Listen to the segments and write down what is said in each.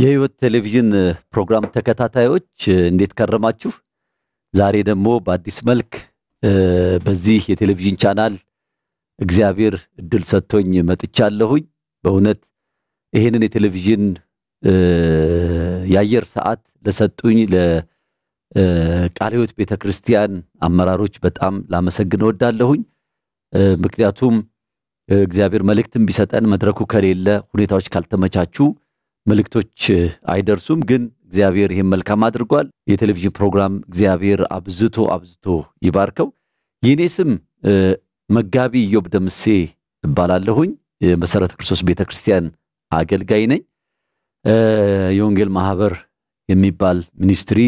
የሕይወት ቴሌቪዥን ፕሮግራም ተከታታዮች እንዴት ከረማችሁ? ዛሬ ደግሞ በአዲስ መልክ በዚህ የቴሌቪዥን ቻናል እግዚአብሔር እድል ሰጥቶኝ መጥቻለሁኝ። በእውነት ይህንን የቴሌቪዥን የአየር ሰዓት ለሰጡኝ ለቃለ ሕይወት ቤተ ክርስቲያን አመራሮች በጣም ላመሰግን እወዳለሁኝ። ምክንያቱም እግዚአብሔር መልእክትን ቢሰጠን መድረኩ ከሌለ ሁኔታዎች ካልተመቻቹ መልእክቶች አይደርሱም። ግን እግዚአብሔር ይህን መልካም አድርጓል። የቴሌቪዥን ፕሮግራም እግዚአብሔር አብዝቶ አብዝቶ ይባርከው። የእኔ ስም መጋቢ ኢዮብ ደምሴ እባላለሁኝ። የመሰረተ ክርስቶስ ቤተ ክርስቲያን አገልጋይ ነኝ። የወንጌል ማህበር የሚባል ሚኒስትሪ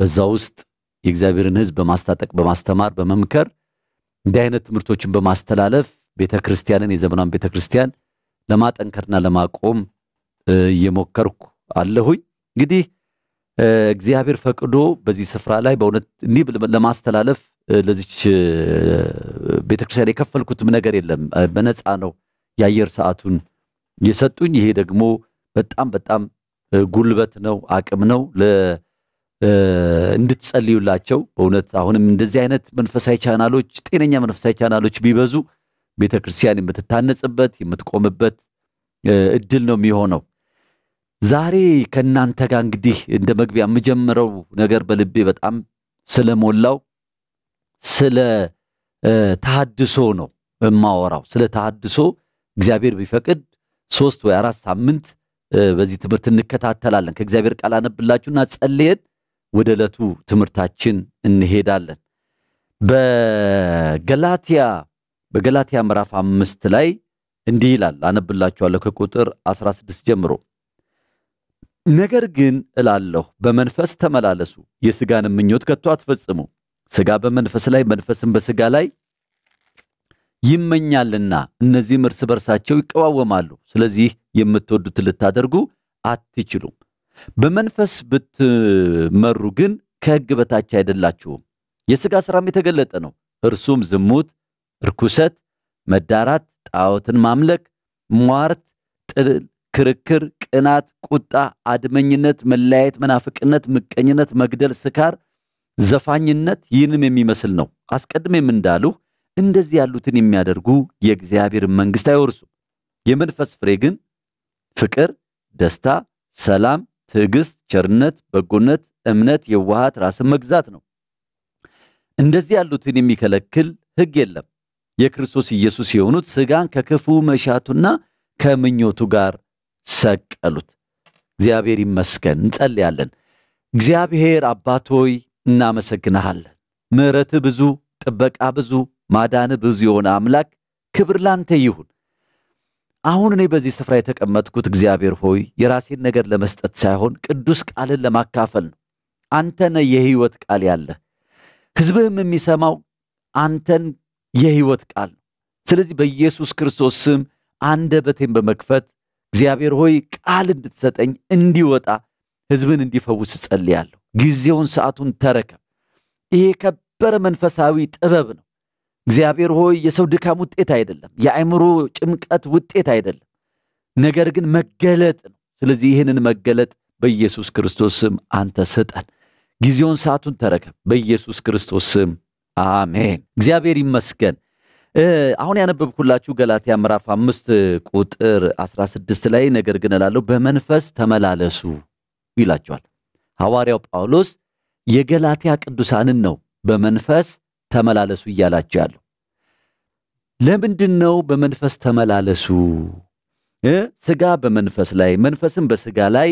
በዛ ውስጥ የእግዚአብሔርን ሕዝብ በማስታጠቅ በማስተማር በመምከር እንዲህ አይነት ትምህርቶችን በማስተላለፍ ቤተ ክርስቲያንን የዘመኗን ቤተ ክርስቲያን ለማጠንከርና ለማቆም እየሞከርኩ አለሁኝ። እንግዲህ እግዚአብሔር ፈቅዶ በዚህ ስፍራ ላይ በእውነት እንዲህ ለማስተላለፍ ለዚች ቤተክርስቲያን የከፈልኩትም ነገር የለም። በነፃ ነው የአየር ሰዓቱን የሰጡኝ። ይሄ ደግሞ በጣም በጣም ጉልበት ነው፣ አቅም ነው እንድትጸልዩላቸው። በእውነት አሁንም እንደዚህ አይነት መንፈሳዊ ቻናሎች፣ ጤነኛ መንፈሳዊ ቻናሎች ቢበዙ ቤተክርስቲያን የምትታነጽበት የምትቆምበት እድል ነው የሚሆነው። ዛሬ ከእናንተ ጋር እንግዲህ እንደ መግቢያ የምጀምረው ነገር በልቤ በጣም ስለሞላው ስለ ተሐድሶ ነው የማወራው። ስለ ተሐድሶ እግዚአብሔር ቢፈቅድ ሶስት ወይ አራት ሳምንት በዚህ ትምህርት እንከታተላለን። ከእግዚአብሔር ቃል አነብላችሁና ጸልየን ወደ ዕለቱ ትምህርታችን እንሄዳለን። በገላትያ በገላትያ ምዕራፍ አምስት ላይ እንዲህ ይላል። አነብላችኋለሁ ከቁጥር 16 ጀምሮ ነገር ግን እላለሁ በመንፈስ ተመላለሱ፣ የሥጋንም ምኞት ከቶ አትፈጽሙ። ሥጋ በመንፈስ ላይ መንፈስም በሥጋ ላይ ይመኛልና እነዚህም እርስ በርሳቸው ይቀዋወማሉ። ስለዚህ የምትወዱትን ልታደርጉ አትችሉም። በመንፈስ ብትመሩ ግን ከሕግ በታች አይደላችሁም። የሥጋ ሥራም የተገለጠ ነው፣ እርሱም ዝሙት፣ ርኩሰት፣ መዳራት፣ ጣዖትን ማምለክ፣ ሟርት፣ ክርክር፣ ቅናት፣ ቁጣ፣ አድመኝነት፣ መለያየት፣ መናፍቅነት፣ ምቀኝነት፣ መግደል፣ ስካር፣ ዘፋኝነት ይህንም የሚመስል ነው። አስቀድሜም እንዳልሁ እንደዚህ ያሉትን የሚያደርጉ የእግዚአብሔር መንግሥት አይወርሱም። የመንፈስ ፍሬ ግን ፍቅር፣ ደስታ፣ ሰላም፣ ትዕግስት፣ ቸርነት፣ በጎነት፣ እምነት፣ የዋሃት፣ ራስን መግዛት ነው። እንደዚህ ያሉትን የሚከለክል ሕግ የለም። የክርስቶስ ኢየሱስ የሆኑት ሥጋን ከክፉ መሻቱና ከምኞቱ ጋር ሰቀሉት። እግዚአብሔር ይመስገን። እንጸልያለን። እግዚአብሔር አባት ሆይ እናመሰግንሃለን። ምሕረትህ ብዙ፣ ጥበቃ ብዙ፣ ማዳንህ ብዙ የሆነ አምላክ ክብር ላንተ ይሁን። አሁን እኔ በዚህ ስፍራ የተቀመጥኩት እግዚአብሔር ሆይ የራሴን ነገር ለመስጠት ሳይሆን ቅዱስ ቃልን ለማካፈል ነው። አንተ ነህ የሕይወት ቃል ያለህ፣ ሕዝብህም የሚሰማው አንተን የሕይወት ቃል ነው። ስለዚህ በኢየሱስ ክርስቶስ ስም አንደበቴን በመክፈት እግዚአብሔር ሆይ ቃል እንድትሰጠኝ እንዲወጣ ሕዝብን እንዲፈውስ እጸልያለሁ። ጊዜውን ሰዓቱን ተረከብ። ይሄ የከበረ መንፈሳዊ ጥበብ ነው። እግዚአብሔር ሆይ የሰው ድካም ውጤት አይደለም፣ የአእምሮ ጭምቀት ውጤት አይደለም፣ ነገር ግን መገለጥ ነው። ስለዚህ ይህንን መገለጥ በኢየሱስ ክርስቶስ ስም አንተ ስጠን። ጊዜውን ሰዓቱን ተረከብ። በኢየሱስ ክርስቶስ ስም አሜን። እግዚአብሔር ይመስገን። አሁን ያነበብኩላችሁ ገላትያ ምዕራፍ አምስት ቁጥር 16 ላይ ነገር ግን እላለሁ በመንፈስ ተመላለሱ ይላቸዋል። ሐዋርያው ጳውሎስ የገላትያ ቅዱሳንን ነው በመንፈስ ተመላለሱ እያላቸው ያለው። ለምንድን ነው በመንፈስ ተመላለሱ? ሥጋ በመንፈስ ላይ መንፈስም በሥጋ ላይ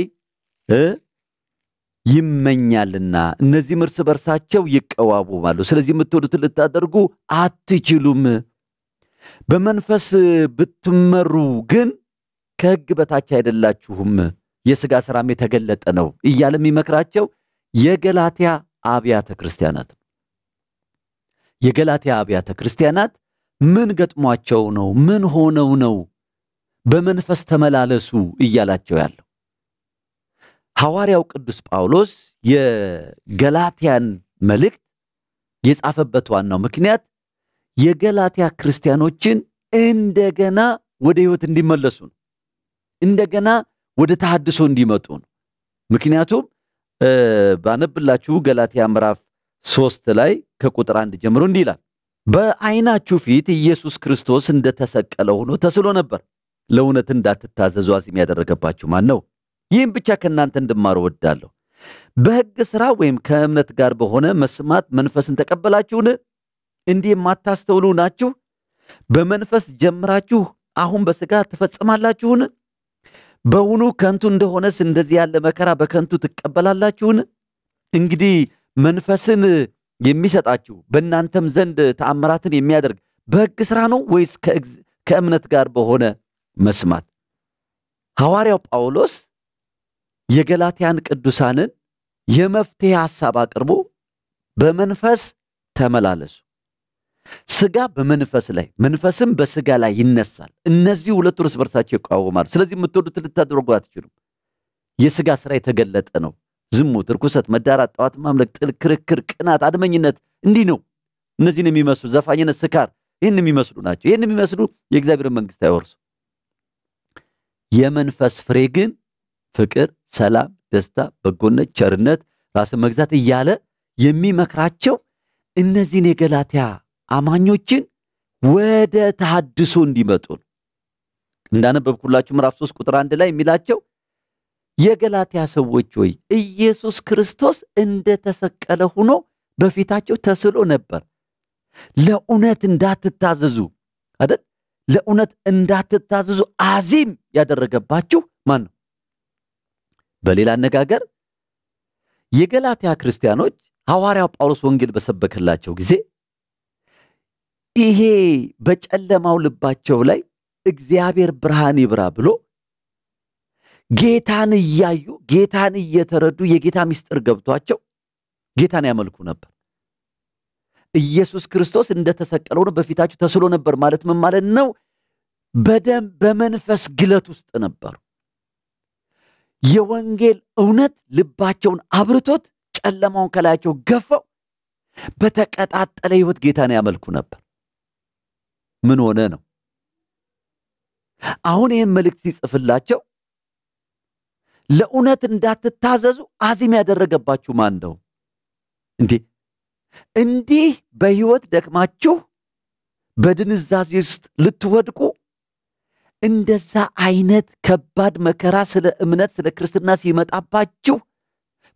ይመኛልና እነዚህም እርስ በርሳቸው ይቀዋወማሉ። ስለዚህ የምትወዱትን ልታደርጉ አትችሉም። በመንፈስ ብትመሩ ግን ከሕግ በታች አይደላችሁም፣ የሥጋ ሥራም የተገለጠ ነው እያለ የሚመክራቸው የገላትያ አብያተ ክርስቲያናት የገላትያ አብያተ ክርስቲያናት ምን ገጥሟቸው ነው? ምን ሆነው ነው በመንፈስ ተመላለሱ እያላቸው ያለው? ሐዋርያው ቅዱስ ጳውሎስ የገላትያን መልእክት የጻፈበት ዋናው ምክንያት የገላትያ ክርስቲያኖችን እንደገና ወደ ሕይወት እንዲመለሱ ነው። እንደገና ወደ ተሐድሶ እንዲመጡ ነው። ምክንያቱም ባነብላችሁ ገላትያ ምዕራፍ ሶስት ላይ ከቁጥር አንድ ጀምሮ እንዲህ ይላል፣ በዓይናችሁ ፊት ኢየሱስ ክርስቶስ እንደተሰቀለ ሆኖ ተስሎ ነበር። ለእውነት እንዳትታዘዙ አዚም ያደረገባችሁ ማን ነው? ይህም ብቻ ከእናንተ እንድማሩ ወዳለሁ። በሕግ ሥራ ወይም ከእምነት ጋር በሆነ መስማት መንፈስን ተቀበላችሁን? እንዲህ የማታስተውሉ ናችሁ? በመንፈስ ጀምራችሁ አሁን በሥጋ ትፈጽማላችሁን? በውኑ ከንቱ እንደሆነስ እንደዚህ ያለ መከራ በከንቱ ትቀበላላችሁን? እንግዲህ መንፈስን የሚሰጣችሁ በእናንተም ዘንድ ተአምራትን የሚያደርግ በሕግ ሥራ ነው ወይስ ከእምነት ጋር በሆነ መስማት? ሐዋርያው ጳውሎስ የገላትያን ቅዱሳንን የመፍትሄ ሐሳብ አቅርቦ በመንፈስ ተመላለሱ፣ ሥጋ በመንፈስ ላይ መንፈስም በሥጋ ላይ ይነሳል። እነዚህ ሁለቱ እርስ በርሳቸው ይቃወማሉ። ስለዚህ የምትወዱትን ልታደርጉ አትችሉም። የሥጋ ሥራ የተገለጠ ነው። ዝሙት፣ ርኩሰት፣ መዳራት፣ ጣዖት ማምለክ፣ ጥል፣ ክርክር፣ ቅናት፣ አድመኝነት እንዲህ ነው። እነዚህን የሚመስሉ ዘፋኝነት፣ ስካር ይህን የሚመስሉ ናቸው። ይህን የሚመስሉ የእግዚአብሔር መንግሥት አይወርሱ። የመንፈስ ፍሬ ግን ፍቅር፣ ሰላም፣ ደስታ፣ በጎነት፣ ቸርነት፣ ራስን መግዛት እያለ የሚመክራቸው እነዚህን የገላትያ አማኞችን ወደ ተሐድሶ እንዲመጡ ነው። እንዳነበብኩላችሁ ምዕራፍ 3 ቁጥር አንድ ላይ የሚላቸው የገላትያ ሰዎች ሆይ ኢየሱስ ክርስቶስ እንደተሰቀለ ሆኖ በፊታቸው ተስሎ ነበር። ለእውነት እንዳትታዘዙ አይደል? ለእውነት እንዳትታዘዙ አዚም ያደረገባችሁ ማን ነው? በሌላ አነጋገር የገላትያ ክርስቲያኖች ሐዋርያው ጳውሎስ ወንጌል በሰበከላቸው ጊዜ ይሄ በጨለማው ልባቸው ላይ እግዚአብሔር ብርሃን ይብራ ብሎ ጌታን እያዩ ጌታን እየተረዱ የጌታ ምስጢር ገብቷቸው ጌታን ያመልኩ ነበር። ኢየሱስ ክርስቶስ እንደተሰቀለ ሆኖ በፊታችሁ ተስሎ ነበር ማለት ምን ማለት ነው? በደም በመንፈስ ግለት ውስጥ ነበሩ። የወንጌል እውነት ልባቸውን አብርቶት ጨለማውን ከላያቸው ገፈው በተቀጣጠለ ሕይወት ጌታን ያመልኩ ነበር። ምን ሆነ ነው? አሁን ይህን መልእክት ሲጽፍላቸው ለእውነት እንዳትታዘዙ አዚም ያደረገባችሁ ማን ነው እንዴ? እንዲህ በሕይወት ደክማችሁ በድንዛዜ ውስጥ ልትወድቁ እንደዛ አይነት ከባድ መከራ ስለ እምነት ስለ ክርስትና ሲመጣባችሁ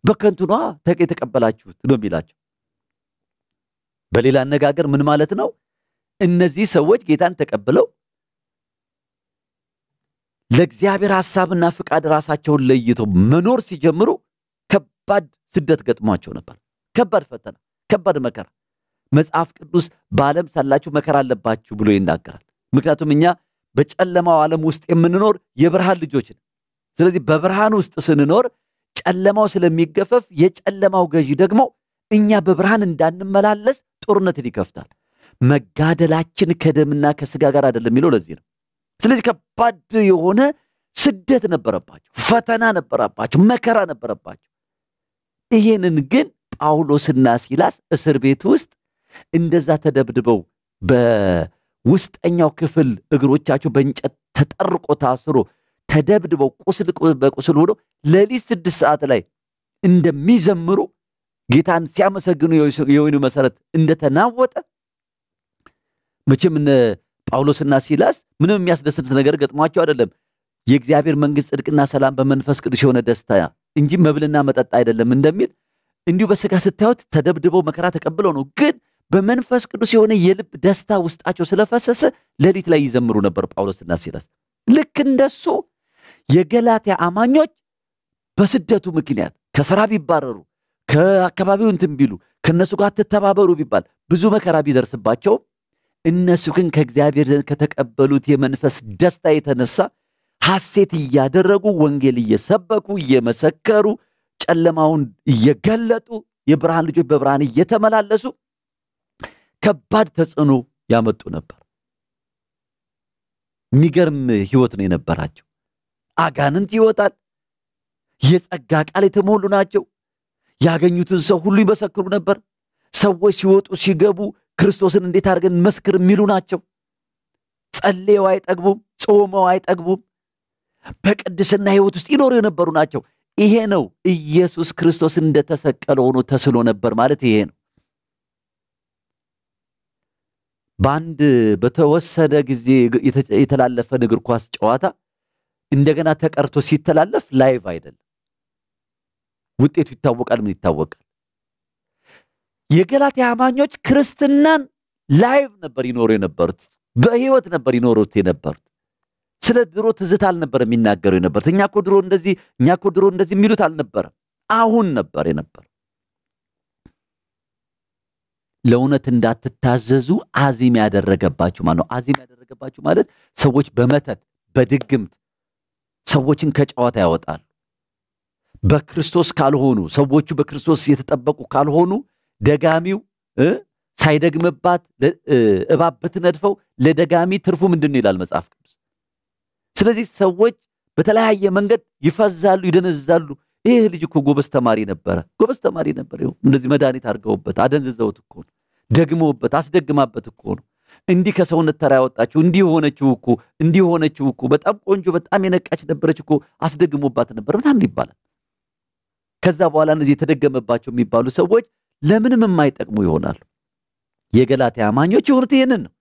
በከንቱ ነዋ የተቀበላችሁት ነው የሚላቸው። በሌላ አነጋገር ምን ማለት ነው? እነዚህ ሰዎች ጌታን ተቀብለው ለእግዚአብሔር ሐሳብና ፍቃድ ራሳቸውን ለይተው መኖር ሲጀምሩ ከባድ ስደት ገጥሟቸው ነበር። ከባድ ፈተና፣ ከባድ መከራ። መጽሐፍ ቅዱስ በዓለም ሳላችሁ መከራ አለባችሁ ብሎ ይናገራል። ምክንያቱም እኛ በጨለማው ዓለም ውስጥ የምንኖር የብርሃን ልጆች ነን። ስለዚህ በብርሃን ውስጥ ስንኖር ጨለማው ስለሚገፈፍ የጨለማው ገዢ ደግሞ እኛ በብርሃን እንዳንመላለስ ጦርነትን ይከፍታል። መጋደላችን ከደምና ከስጋ ጋር አይደለም የሚለው ለዚህ ነው። ስለዚህ ከባድ የሆነ ስደት ነበረባቸው፣ ፈተና ነበረባቸው፣ መከራ ነበረባቸው። ይሄንን ግን ጳውሎስና ሲላስ እስር ቤት ውስጥ እንደዛ ተደብድበው በውስጠኛው ክፍል እግሮቻቸው በእንጨት ተጠርቆ ታስሮ ተደብድበው ቁስል በቁስል ሆነው ሌሊት ስድስት ሰዓት ላይ እንደሚዘምሩ ጌታን ሲያመሰግኑ የወይኑ መሰረት እንደተናወጠ መቼም እነ ጳውሎስና ሲላስ ምንም የሚያስደስት ነገር ገጥሟቸው አይደለም። የእግዚአብሔር መንግሥት ጽድቅና ሰላም በመንፈስ ቅዱስ የሆነ ደስታ እንጂ መብልና መጠጥ አይደለም እንደሚል እንዲሁ በስጋ ስታዩት ተደብድበው መከራ ተቀብለው ነው። ግን በመንፈስ ቅዱስ የሆነ የልብ ደስታ ውስጣቸው ስለፈሰሰ ሌሊት ላይ ይዘምሩ ነበር ጳውሎስና ሲላስ። ልክ እንደሱ የገላትያ አማኞች በስደቱ ምክንያት ከስራ ቢባረሩ ከአካባቢው እንትን ቢሉ ከእነሱ ጋር ትተባበሩ ቢባል ብዙ መከራ ቢደርስባቸውም እነሱ ግን ከእግዚአብሔር ዘንድ ከተቀበሉት የመንፈስ ደስታ የተነሳ ሐሴት እያደረጉ ወንጌል እየሰበኩ እየመሰከሩ ጨለማውን እየገለጡ የብርሃን ልጆች በብርሃን እየተመላለሱ ከባድ ተጽዕኖ ያመጡ ነበር። የሚገርም ሕይወት ነው የነበራቸው። አጋንንት ይወጣል። የጸጋ ቃል የተሞሉ ናቸው። ያገኙትን ሰው ሁሉ ይመሰክሩ ነበር። ሰዎች ሲወጡ ሲገቡ ክርስቶስን እንዴት አድርገን መስክር የሚሉ ናቸው። ጸልየው አይጠግቡም፣ ጾመው አይጠግቡም። በቅድስና ሕይወት ውስጥ ይኖሩ የነበሩ ናቸው። ይሄ ነው ኢየሱስ ክርስቶስ እንደተሰቀለ ሆኖ ተስሎ ነበር ማለት ይሄ ነው። በአንድ በተወሰነ ጊዜ የተላለፈን እግር ኳስ ጨዋታ እንደገና ተቀርቶ ሲተላለፍ live አይደለም። ውጤቱ ይታወቃል። ምን ይታወቃል? የገላትያ አማኞች ክርስትናን live ነበር ይኖሩ የነበሩት፣ በህይወት ነበር ይኖሩት የነበሩት። ስለ ድሮ ትዝታ አልነበር የሚናገሩ የነበሩት። እኛ እኮ ድሮ እንደዚህ እኛ እኮ ድሮ እንደዚህ የሚሉት አልነበረም። አሁን ነበር የነበር ለእውነት እንዳትታዘዙ አዚም ያደረገባችሁ ማለት ነው። አዚም ያደረገባችሁ ማለት ሰዎች በመተት በድግምት ሰዎችን ከጨዋታ ያወጣሉ። በክርስቶስ ካልሆኑ ሰዎቹ በክርስቶስ የተጠበቁ ካልሆኑ ደጋሚው ሳይደግምባት እባብ ብትነድፈው ለደጋሚ ትርፉ ምንድን ነው ይላል መጽሐፍ ቅዱስ። ስለዚህ ሰዎች በተለያየ መንገድ ይፈዛሉ፣ ይደነዝዛሉ። ይህ ልጅ እኮ ጎበዝ ተማሪ ነበረ፣ ጎበዝ ተማሪ ነበር። እንደዚህ መድኃኒት አድርገውበት አደንዝዘውት እኮ ነው፣ ደግመውበት አስደግማበት እኮ ነው እንዲህ ከሰውነት ተራ ያወጣችው፣ እንዲህ ሆነችው እኮ እንዲህ ሆነችው እኮ በጣም ቆንጆ በጣም የነቃች ነበረች እኮ አስደግሞባት ነበር ምናምን ይባላል። ከዛ በኋላ እነዚህ የተደገመባቸው የሚባሉ ሰዎች ለምንም የማይጠቅሙ ይሆናሉ። የገላትያ አማኞች የሆኑት ይህንን ነው።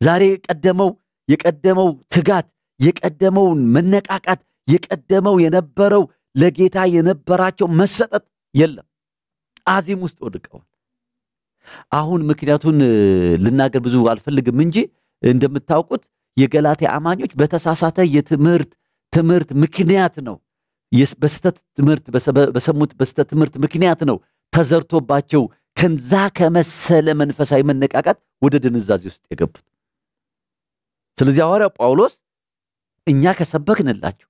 ዛሬ የቀደመው የቀደመው ትጋት የቀደመውን መነቃቃት የቀደመው የነበረው ለጌታ የነበራቸው መሰጠት የለም። አዚም ውስጥ ወድቀዋል። አሁን ምክንያቱን ልናገር ብዙ አልፈልግም እንጂ እንደምታውቁት የገላትያ አማኞች በተሳሳተ የትምህርት ትምህርት ምክንያት ነው በስተት ትምህርት በሰሙት በስተት ትምህርት ምክንያት ነው ተዘርቶባቸው ከዛ ከመሰለ መንፈሳዊ መነቃቃት ወደ ድንዛዜ ውስጥ የገቡት። ስለዚህ ሐዋርያው ጳውሎስ እኛ ከሰበክንላችሁ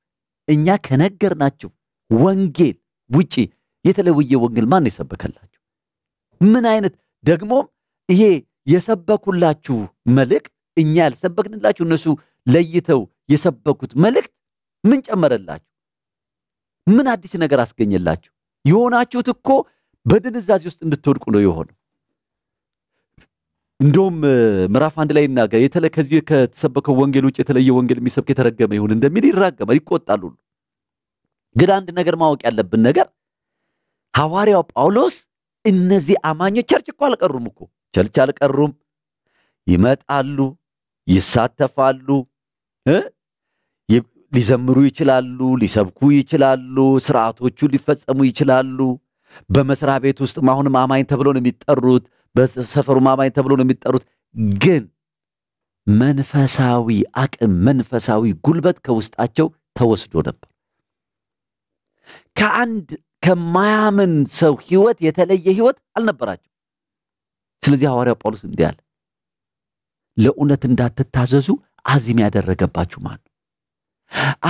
እኛ ከነገርናችሁ ወንጌል ውጪ የተለየ ወንጌል ማን የሰበከላችሁ? ምን አይነት ደግሞም ይሄ የሰበኩላችሁ መልእክት እኛ ያልሰበክንላችሁ እነሱ ለይተው የሰበኩት መልእክት ምን ጨመረላችሁ? ምን አዲስ ነገር አስገኘላችሁ? የሆናችሁት እኮ በድንዛዜ ውስጥ እንድትወድቁ ነው የሆነው። እንደውም ምዕራፍ አንድ ላይ ይናገር የተለ ከዚህ ከተሰበከው ወንጌል ውጭ የተለየ ወንጌል የሚሰብክ የተረገመ ይሁን እንደሚል ይራገማል፣ ይቆጣሉ። ግን አንድ ነገር ማወቅ ያለብን ነገር ሐዋርያው ጳውሎስ እነዚህ አማኞች church እኮ አልቀሩም እኮ church አልቀሩም። ይመጣሉ፣ ይሳተፋሉ፣ ሊዘምሩ ይችላሉ፣ ሊሰብኩ ይችላሉ፣ ስርዓቶቹ ሊፈጸሙ ይችላሉ። በመስሪያ ቤት ውስጥ አሁንም አማኝ ተብለው ነው የሚጠሩት። በሰፈሩ አማኝ ተብለው ነው የሚጠሩት። ግን መንፈሳዊ አቅም፣ መንፈሳዊ ጉልበት ከውስጣቸው ተወስዶ ነበር። ከአንድ ከማያምን ሰው ህይወት የተለየ ህይወት አልነበራቸው። ስለዚህ ሐዋርያው ጳውሎስ እንዲህ አለ፣ ለእውነት እንዳትታዘዙ አዚም ያደረገባችሁ ማን ነው?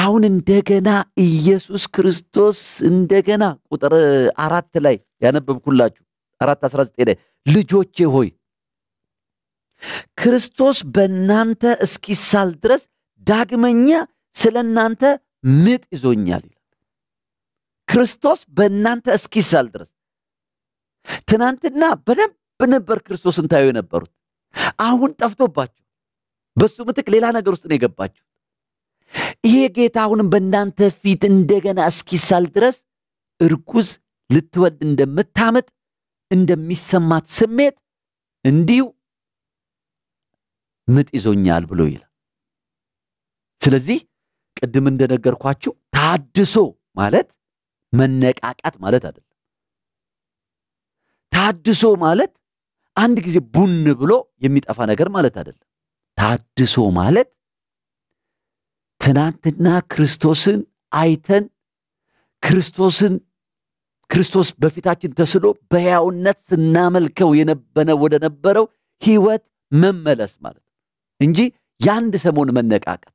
አሁን እንደገና ኢየሱስ ክርስቶስ እንደገና ቁጥር አራት ላይ ያነበብኩላችሁ አራት አስራ ዘጠኝ ላይ ልጆቼ ሆይ ክርስቶስ በእናንተ እስኪሳል ድረስ ዳግመኛ ስለ እናንተ ምጥ ይዞኛል ይላል። ክርስቶስ በእናንተ እስኪሳል ድረስ ትናንትና በደንብ ነበር ክርስቶስን ታዩ የነበሩት። አሁን ጠፍቶባችሁ በሱ ምትክ ሌላ ነገር ውስጥ ነው የገባችሁ። ይሄ ጌታ አሁንም በእናንተ ፊት እንደገና እስኪሳል ድረስ እርጉዝ ልትወልድ እንደምታምጥ እንደሚሰማት ስሜት እንዲሁ ምጥ ይዞኛል ብሎ ይላል። ስለዚህ ቅድም እንደነገርኳችሁ ታድሶ ማለት መነቃቃት ማለት አይደለም። ታድሶ ማለት አንድ ጊዜ ቡን ብሎ የሚጠፋ ነገር ማለት አይደለም። ታድሶ ማለት ትናንትና ክርስቶስን አይተን ክርስቶስን ክርስቶስ በፊታችን ተስሎ በሕያውነት ስናመልከው የነበነ ወደ ነበረው ሕይወት መመለስ ማለት እንጂ የአንድ ሰሞን መነቃቀት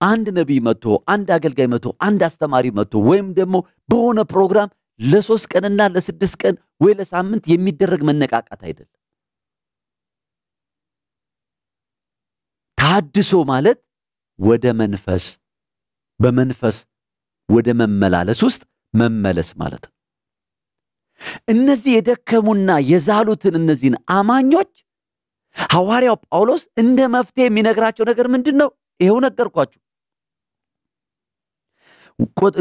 አንድ ነቢይ መጥቶ አንድ አገልጋይ መጥቶ አንድ አስተማሪ መጥቶ ወይም ደግሞ በሆነ ፕሮግራም ለሶስት ቀንና ለስድስት ቀን ወይ ለሳምንት የሚደረግ መነቃቃት አይደለም። ታድሶ ማለት ወደ መንፈስ በመንፈስ ወደ መመላለስ ውስጥ መመለስ ማለት ነው። እነዚህ የደከሙና የዛሉትን እነዚህን አማኞች ሐዋርያው ጳውሎስ እንደ መፍትሄ የሚነግራቸው ነገር ምንድን ነው? ይኸው ነገርኳችሁ።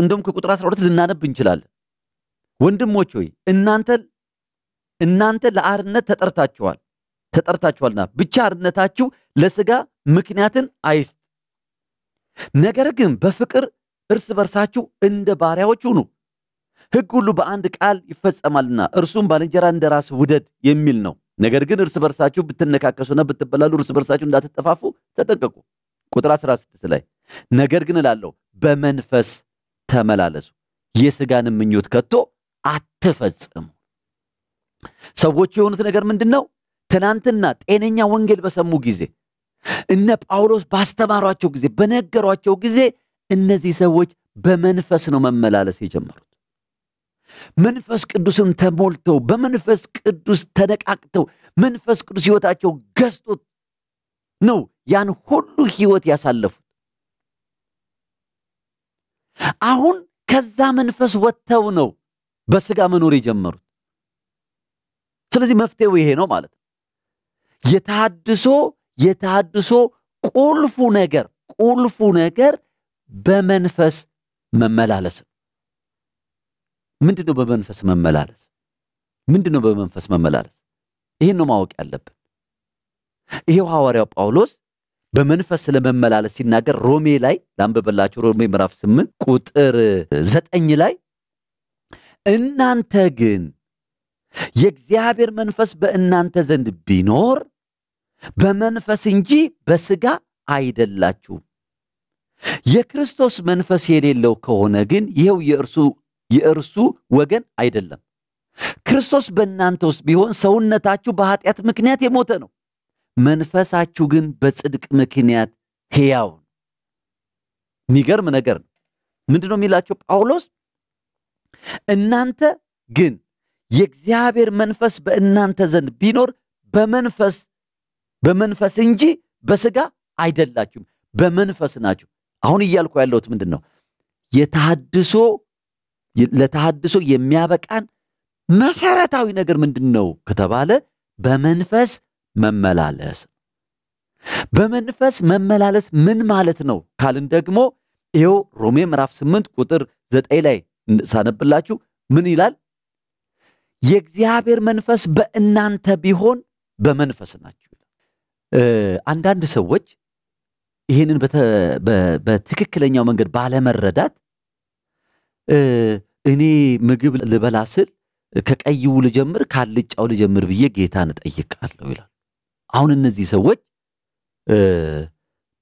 እንደውም ከቁጥር 12 ልናነብ እንችላለን። ወንድሞች ሆይ እናንተ እናንተ ለአርነት ተጠርታችኋል ተጠርታችኋልና ብቻ አርነታችሁ ለሥጋ ምክንያትን አይስጥ፣ ነገር ግን በፍቅር እርስ በርሳችሁ እንደ ባሪያዎች ሁኑ። ሕግ ሁሉ በአንድ ቃል ይፈጸማልና እርሱም ባልንጀራ እንደ ራስ ውደድ የሚል ነው። ነገር ግን እርስ በርሳችሁ ብትነካከሱና ብትበላሉ እርስ በርሳችሁ እንዳትጠፋፉ ተጠንቀቁ። ቁጥር 16 ላይ ነገር ግን እላለሁ በመንፈስ ተመላለሱ፣ የሥጋንም ምኞት ከቶ አትፈጽሙ። ሰዎች የሆኑት ነገር ምንድን ነው? ትናንትና ጤነኛ ወንጌል በሰሙ ጊዜ እነ ጳውሎስ ባስተማሯቸው ጊዜ በነገሯቸው ጊዜ እነዚህ ሰዎች በመንፈስ ነው መመላለስ የጀመሩት። መንፈስ ቅዱስን ተሞልተው በመንፈስ ቅዱስ ተነቃቅተው መንፈስ ቅዱስ ሕይወታቸው ገዝቶት ነው ያን ሁሉ ሕይወት ያሳለፉት። አሁን ከዛ መንፈስ ወጥተው ነው በሥጋ መኖር የጀመሩት። ስለዚህ መፍትሄው ይሄ ነው ማለት ነው። የተሃድሶ የተሃድሶ ቁልፉ ነገር ቁልፉ ነገር በመንፈስ መመላለስ ነው። ምንድን ነው በመንፈስ መመላለስ? ምንድን ነው በመንፈስ መመላለስ? ይህን ነው ማወቅ ያለብን። ይሄው ሐዋርያው ጳውሎስ በመንፈስ ስለመመላለስ ሲናገር ሮሜ ላይ ላንብበላችሁ። ሮሜ ምዕራፍ 8 ቁጥር ዘጠኝ ላይ እናንተ ግን የእግዚአብሔር መንፈስ በእናንተ ዘንድ ቢኖር በመንፈስ እንጂ በሥጋ አይደላችሁም። የክርስቶስ መንፈስ የሌለው ከሆነ ግን ይኸው የእርሱ የእርሱ ወገን አይደለም። ክርስቶስ በእናንተ ውስጥ ቢሆን ሰውነታችሁ በኃጢአት ምክንያት የሞተ ነው፣ መንፈሳችሁ ግን በጽድቅ ምክንያት ሕያው ነው። የሚገርም ነገር ነው። ምንድን ነው የሚላቸው ጳውሎስ? እናንተ ግን የእግዚአብሔር መንፈስ በእናንተ ዘንድ ቢኖር በመንፈስ በመንፈስ እንጂ በሥጋ አይደላችሁም፣ በመንፈስ ናችሁ። አሁን እያልኩ ያለሁት ምንድን ነው? የተሃድሶ ለተሃድሶ የሚያበቃን መሰረታዊ ነገር ምንድን ነው ከተባለ በመንፈስ መመላለስ። በመንፈስ መመላለስ ምን ማለት ነው ካልን ደግሞ ይኸው ሮሜ ምዕራፍ 8 ቁጥር 9 ላይ ሳነብላችሁ ምን ይላል? የእግዚአብሔር መንፈስ በእናንተ ቢሆን በመንፈስ ናችሁ። አንዳንድ ሰዎች ይህንን በትክክለኛው መንገድ ባለመረዳት እኔ ምግብ ልበላ ስል ከቀይው ልጀምር ካልጫው ልጀምር ብዬ ጌታን እጠይቃለሁ ይላል። አሁን እነዚህ ሰዎች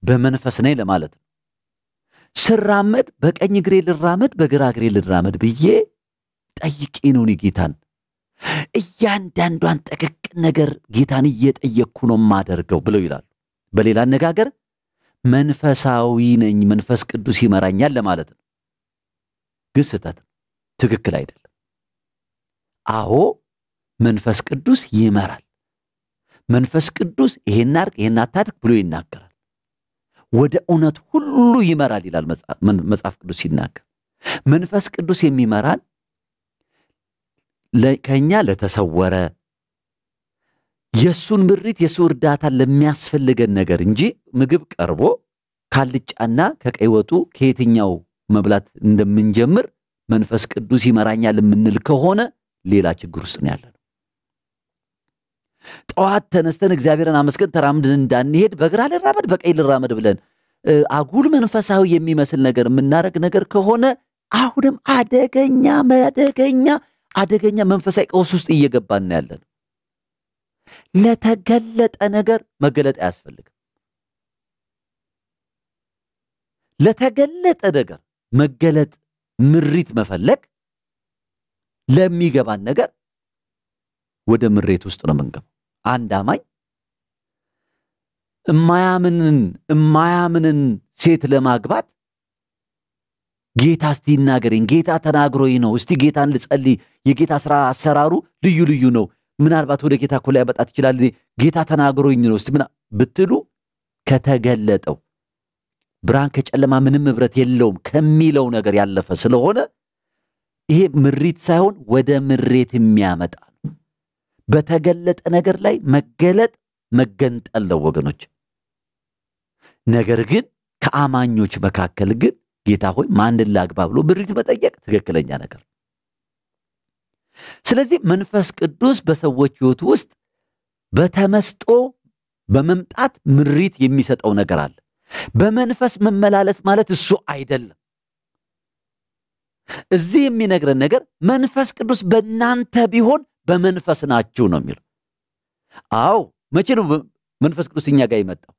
በመንፈስ ነኝ ለማለት ነው። ስራመድ በቀኝ እግሬ ልራመድ በግራ እግሬ ልራመድ ብዬ ጠይቄ ነው እኔ ጌታን እያንዳንዷን ጥቅቅ ነገር ጌታን እየጠየቅኩ ነው የማደርገው ብለው ይላሉ። በሌላ አነጋገር መንፈሳዊ ነኝ፣ መንፈስ ቅዱስ ይመራኛል ለማለት ነው። ግን ስህተት ነው፣ ትክክል አይደለም። አዎ መንፈስ ቅዱስ ይመራል። መንፈስ ቅዱስ ይሄን አድርግ ይሄን አታድርግ ብሎ ይናገራል። ወደ እውነት ሁሉ ይመራል ይላል መጽሐፍ ቅዱስ ሲናገር። መንፈስ ቅዱስ የሚመራን ከኛ ለተሰወረ የእሱን ምሪት የእሱ እርዳታ ለሚያስፈልገን ነገር እንጂ ምግብ ቀርቦ ካልጫና ከቀይ ወጡ ከየትኛው መብላት እንደምንጀምር መንፈስ ቅዱስ ይመራኛል የምንል ከሆነ ሌላ ችግር ውስጥ ነው ያለነው። ጠዋት ተነስተን እግዚአብሔርን አመስገን ተራምድን እንዳንሄድ በግራ ልራመድ በቀኝ ልራመድ ብለን አጉል መንፈሳዊ የሚመስል ነገር የምናደርግ ነገር ከሆነ አሁንም አደገኛ አደገኛ አደገኛ መንፈሳዊ ቀውስ ውስጥ እየገባን ያለን። ለተገለጠ ነገር መገለጥ አያስፈልግም። ለተገለጠ ነገር መገለጥ ምሪት መፈለግ ለሚገባን ነገር ወደ ምሬት ውስጥ ነው የምንገባው። አንድ አማኝ እማያምንን እማያምንን ሴት ለማግባት ጌታ እስቲ ይናገረኝ፣ ጌታ ተናግሮኝ ነው፣ እስቲ ጌታን ልጸልይ። የጌታ ስራ አሰራሩ ልዩ ልዩ ነው። ምናልባት ወደ ጌታ እኮ ሊያመጣት ይችላል። ጌታ ተናግሮኝ ነው እስቲ ምና ብትሉ ከተገለጠው ብርሃን ከጨለማ ምንም ኅብረት የለውም ከሚለው ነገር ያለፈ ስለሆነ ይሄ ምሪት ሳይሆን ወደ ምሬት የሚያመጣ ነው። በተገለጠ ነገር ላይ መገለጥ መገንጠል ነው ወገኖች። ነገር ግን ከአማኞች መካከል ግን ጌታ ሆይ ማንን ላግባ ብሎ ምሪት መጠየቅ ትክክለኛ ነገር። ስለዚህ መንፈስ ቅዱስ በሰዎች ሕይወት ውስጥ በተመስጦ በመምጣት ምሪት የሚሰጠው ነገር አለ። በመንፈስ መመላለስ ማለት እሱ አይደለም። እዚህ የሚነግረን ነገር መንፈስ ቅዱስ በእናንተ ቢሆን በመንፈስ ናችሁ ነው የሚለው። አዎ መቼ ነው መንፈስ ቅዱስ እኛ ጋር የመጣው?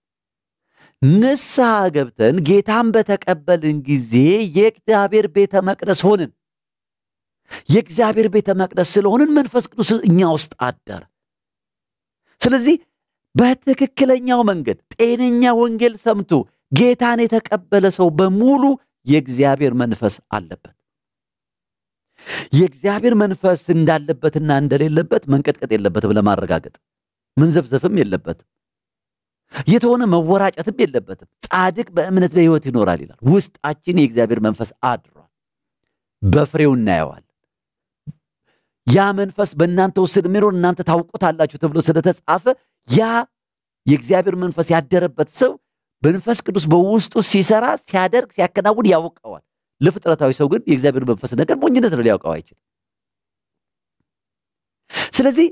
ንስሐ ገብተን ጌታን በተቀበልን ጊዜ የእግዚአብሔር ቤተ መቅደስ ሆንን። የእግዚአብሔር ቤተ መቅደስ ስለሆንን መንፈስ ቅዱስ እኛ ውስጥ አደረ። ስለዚህ በትክክለኛው መንገድ ጤነኛ ወንጌል ሰምቶ ጌታን የተቀበለ ሰው በሙሉ የእግዚአብሔር መንፈስ አለበት። የእግዚአብሔር መንፈስ እንዳለበትና እንደሌለበት መንቀጥቀጥ የለበትም ለማረጋገጥ መንዘፍዘፍም የለበትም። የተሆነ መወራጨትም የለበትም። ጻድቅ በእምነት በሕይወት ይኖራል ይላል። ውስጣችን የእግዚአብሔር መንፈስ አድሯል። በፍሬው እናየዋል። ያ መንፈስ በእናንተ ውስጥ ስለሚኖር እናንተ ታውቁታላችሁ ተብሎ ስለተጻፈ ያ የእግዚአብሔር መንፈስ ያደረበት ሰው መንፈስ ቅዱስ በውስጡ ሲሰራ፣ ሲያደርግ፣ ሲያከናውን ያውቀዋል። ለፍጥረታዊ ሰው ግን የእግዚአብሔር መንፈስ ነገር ሞኝነት ነው፣ ሊያውቀው አይችልም። ስለዚህ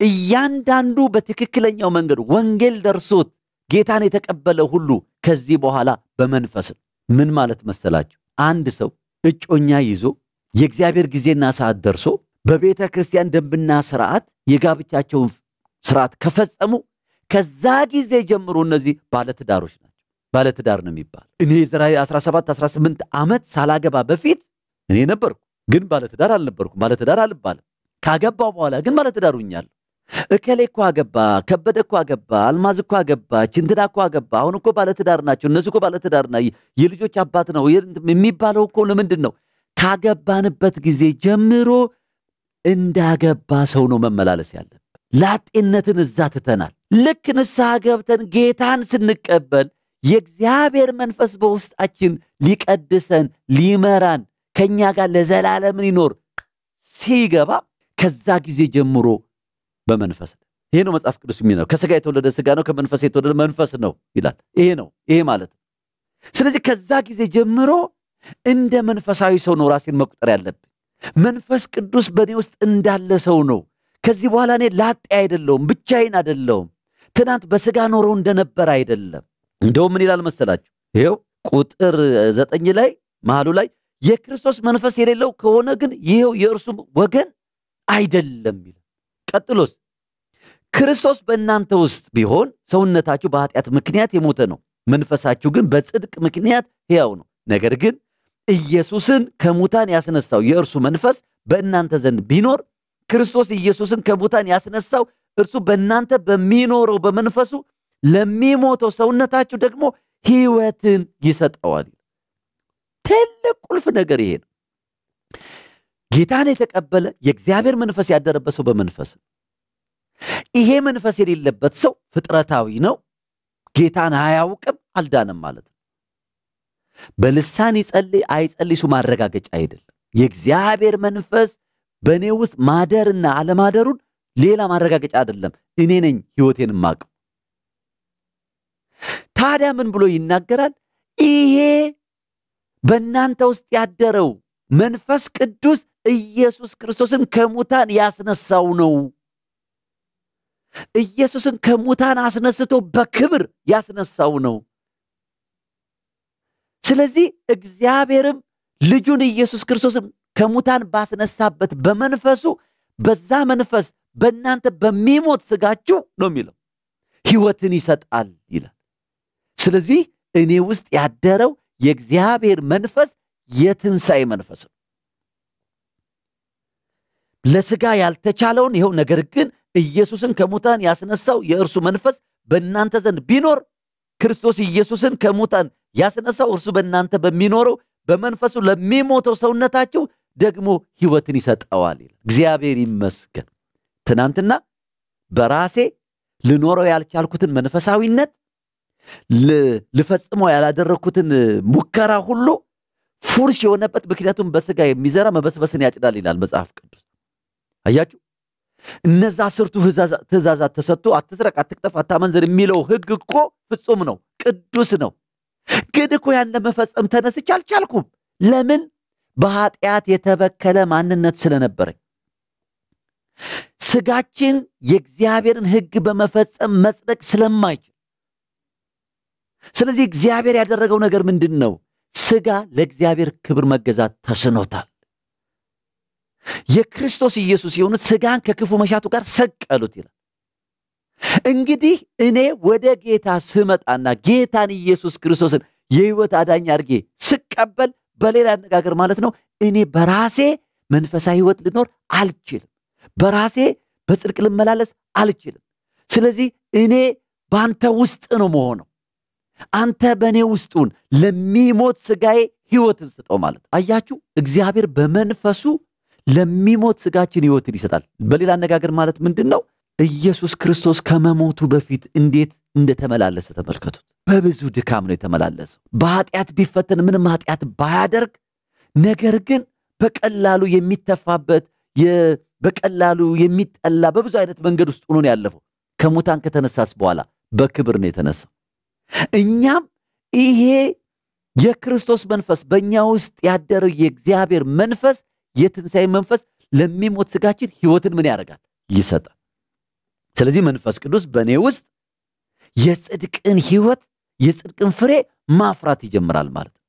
እያንዳንዱ በትክክለኛው መንገድ ወንጌል ደርሶት ጌታን የተቀበለ ሁሉ ከዚህ በኋላ በመንፈስ ምን ማለት መሰላችሁ? አንድ ሰው እጮኛ ይዞ የእግዚአብሔር ጊዜና ሰዓት ደርሶ በቤተ ክርስቲያን ደንብና ስርዓት የጋብቻቸውን ስርዓት ከፈጸሙ ከዛ ጊዜ ጀምሮ እነዚህ ባለትዳሮች ናቸው። ባለትዳር ነው የሚባል። እኔ የዘራ 17 18 ዓመት ሳላገባ በፊት እኔ ነበርኩ፣ ግን ባለትዳር አልነበርኩም። ባለትዳር አልባልም። ካገባው በኋላ ግን ባለትዳር ሁኛለሁ። እከሌ እኮ አገባ፣ ከበደ እኮ አገባ፣ አልማዝ እኮ አገባች፣ እንትና እኮ አገባ። አሁን እኮ ባለትዳር ናቸው፣ እነሱ እኮ ባለትዳር ና የልጆች አባት ነው የሚባለው እኮ ለምንድን ነው? ካገባንበት ጊዜ ጀምሮ እንዳገባ ሰው ነው መመላለስ ያለን። ላጤነትን እዛ ትተናል። ልክ ንስሐ ገብተን ጌታን ስንቀበል የእግዚአብሔር መንፈስ በውስጣችን ሊቀድሰን ሊመራን ከእኛ ጋር ለዘላለምን ይኖር ሲገባ ከዛ ጊዜ ጀምሮ በመንፈስ ይሄ ነው መጽሐፍ ቅዱስ የሚለው ከስጋ የተወለደ ስጋ ነው፣ ከመንፈስ የተወለደ መንፈስ ነው ይላል። ይሄ ነው ይሄ ማለት ስለዚህ ከዛ ጊዜ ጀምሮ እንደ መንፈሳዊ ሰው ነው ራሴን መቁጠር ያለብን። መንፈስ ቅዱስ በእኔ ውስጥ እንዳለ ሰው ነው። ከዚህ በኋላ እኔ ላጤ አይደለውም፣ ብቻዬን አይደለውም። ትናንት በስጋ ኖረው እንደነበረ አይደለም። እንደውም ምን ይላል መሰላችሁ? ይኸው ቁጥር ዘጠኝ ላይ መሃሉ ላይ የክርስቶስ መንፈስ የሌለው ከሆነ ግን ይኸው የእርሱ ወገን አይደለም ይላል። ቀጥሎስ ክርስቶስ በእናንተ ውስጥ ቢሆን ሰውነታችሁ በኃጢአት ምክንያት የሞተ ነው፣ መንፈሳችሁ ግን በጽድቅ ምክንያት ሕያው ነው። ነገር ግን ኢየሱስን ከሙታን ያስነሳው የእርሱ መንፈስ በእናንተ ዘንድ ቢኖር ክርስቶስ ኢየሱስን ከሙታን ያስነሳው እርሱ በእናንተ በሚኖረው በመንፈሱ ለሚሞተው ሰውነታችሁ ደግሞ ሕይወትን ይሰጠዋል። ትልቅ ቁልፍ ነገር ይሄ ነው። ጌታን የተቀበለ የእግዚአብሔር መንፈስ ያደረበት ሰው በመንፈስ ይሄ መንፈስ የሌለበት ሰው ፍጥረታዊ ነው፣ ጌታን አያውቅም፣ አልዳንም ማለት ነው። በልሳን ይጸልይ አይጸልይ እሱ ማረጋገጫ አይደለም። የእግዚአብሔር መንፈስ በእኔ ውስጥ ማደርና አለማደሩን ሌላ ማረጋገጫ አይደለም። እኔ ነኝ ሕይወቴን ማቀው። ታዲያ ምን ብሎ ይናገራል? ይሄ በእናንተ ውስጥ ያደረው መንፈስ ቅዱስ ኢየሱስ ክርስቶስን ከሙታን ያስነሳው ነው። ኢየሱስን ከሙታን አስነስቶ በክብር ያስነሳው ነው። ስለዚህ እግዚአብሔርም ልጁን ኢየሱስ ክርስቶስን ከሙታን ባስነሳበት በመንፈሱ በዛ መንፈስ በእናንተ በሚሞት ስጋችሁ ነው የሚለው ሕይወትን ይሰጣል ይላል። ስለዚህ እኔ ውስጥ ያደረው የእግዚአብሔር መንፈስ የትንሣኤ መንፈስ ነው። ለስጋ ያልተቻለውን ይኸው ነገር ግን ኢየሱስን ከሙታን ያስነሳው የእርሱ መንፈስ በእናንተ ዘንድ ቢኖር ክርስቶስ ኢየሱስን ከሙታን ያስነሳው እርሱ በእናንተ በሚኖረው በመንፈሱ ለሚሞተው ሰውነታችሁ ደግሞ ሕይወትን ይሰጠዋል። እግዚአብሔር ይመስገን። ትናንትና በራሴ ልኖረው ያልቻልኩትን መንፈሳዊነት ልፈጽመው ያላደረግኩትን ሙከራ ሁሉ ፉርሽ የሆነበት ምክንያቱም በስጋ የሚዘራ መበስበስን ያጭዳል ይላል መጽሐፍ ቅዱስ። አያችሁ፣ እነዛ አስርቱ ትእዛዛት ተሰጥቶ አትስረቅ፣ አትቅጠፍ፣ አታመንዝር የሚለው ሕግ እኮ ፍጹም ነው፣ ቅዱስ ነው። ግን እኮ ያን ለመፈጸም ተነስቼ አልቻልኩም። ለምን? በኃጢአት የተበከለ ማንነት ስለነበረኝ። ስጋችን የእግዚአብሔርን ሕግ በመፈጸም መጽደቅ ስለማይችል፣ ስለዚህ እግዚአብሔር ያደረገው ነገር ምንድን ነው? ስጋ ለእግዚአብሔር ክብር መገዛት ተስኖታል። የክርስቶስ ኢየሱስ የሆኑት ስጋን ከክፉ መሻቱ ጋር ሰቀሉት ይላል። እንግዲህ እኔ ወደ ጌታ ስመጣና ጌታን ኢየሱስ ክርስቶስን የሕይወት አዳኝ አድርጌ ስቀበል፣ በሌላ አነጋገር ማለት ነው እኔ በራሴ መንፈሳዊ ሕይወት ልኖር አልችልም። በራሴ በጽድቅ ልመላለስ አልችልም። ስለዚህ እኔ በአንተ ውስጥ ነው መሆነው። አንተ በእኔ ውስጡን ለሚሞት ስጋዬ ሕይወትን ስጠው ማለት አያችሁ። እግዚአብሔር በመንፈሱ ለሚሞት ስጋችን ሕይወትን ይሰጣል። በሌላ አነጋገር ማለት ምንድን ነው? ኢየሱስ ክርስቶስ ከመሞቱ በፊት እንዴት እንደተመላለሰ ተመልከቱት። በብዙ ድካም ነው የተመላለሰው። በኃጢአት ቢፈተን ምንም ኃጢአት ባያደርግ፣ ነገር ግን በቀላሉ የሚተፋበት በቀላሉ የሚጠላ በብዙ አይነት መንገድ ውስጥ ሆኖ ያለፈው። ከሙታን ከተነሳስ በኋላ በክብር ነው የተነሳው። እኛም ይሄ የክርስቶስ መንፈስ በእኛ ውስጥ ያደረው የእግዚአብሔር መንፈስ የትንሣኤ መንፈስ ለሚሞት ስጋችን ሕይወትን ምን ያደርጋል? ይሰጣል። ስለዚህ መንፈስ ቅዱስ በእኔ ውስጥ የጽድቅን ሕይወት የጽድቅን ፍሬ ማፍራት ይጀምራል ማለት ነው።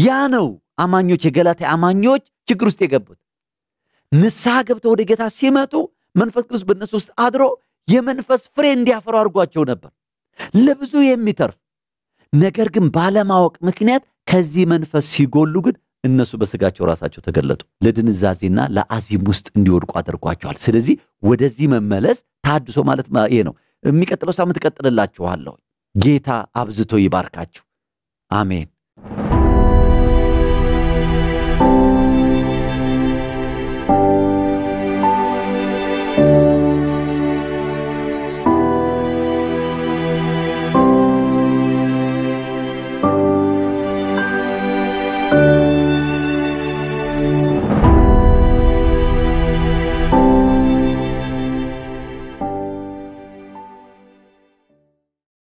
ያ ነው አማኞች የገላትያ አማኞች ችግር ውስጥ የገቡት። ንስሐ ገብተው ወደ ጌታ ሲመጡ መንፈስ ቅዱስ በእነሱ ውስጥ አድሮ የመንፈስ ፍሬ እንዲያፈሩ አድርጓቸው ነበር ለብዙ የሚተርፍ ነገር ግን ባለማወቅ ምክንያት ከዚህ መንፈስ ሲጎሉ ግን እነሱ በስጋቸው ራሳቸው ተገለጡ። ለድንዛዜና ለአዚም ውስጥ እንዲወድቁ አድርጓቸዋል። ስለዚህ ወደዚህ መመለስ ታድሶ ማለት ይሄ ነው። የሚቀጥለው ሳምንት እቀጥልላችኋለሁ። ጌታ አብዝቶ ይባርካችሁ። አሜን።